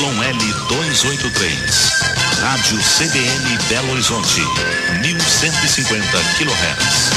YL283. Rádio CBN Belo Horizonte, 1150 kHz.